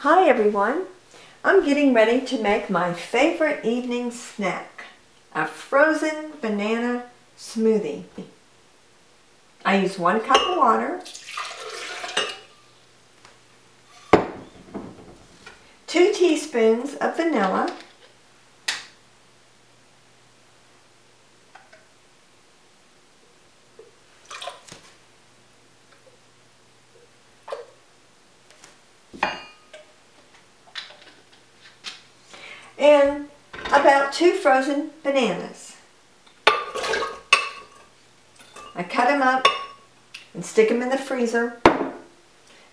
Hi everyone. I'm getting ready to make my favorite evening snack, a frozen banana smoothie. I use one cup of water, two teaspoons of vanilla, and about two frozen bananas. I cut them up and stick them in the freezer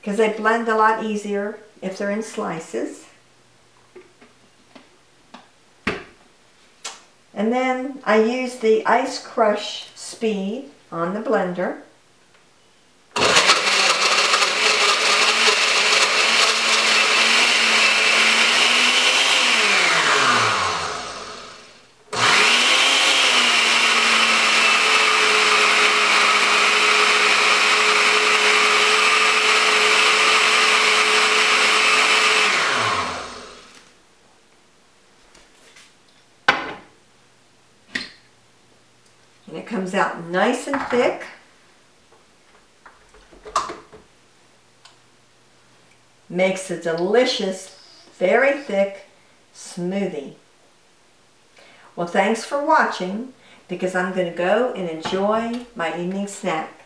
because they blend a lot easier if they're in slices. And then I use the ice crush speed on the blender. And it comes out nice and thick. Makes a delicious, very thick smoothie. Well, thanks for watching because I'm going to go and enjoy my evening snack.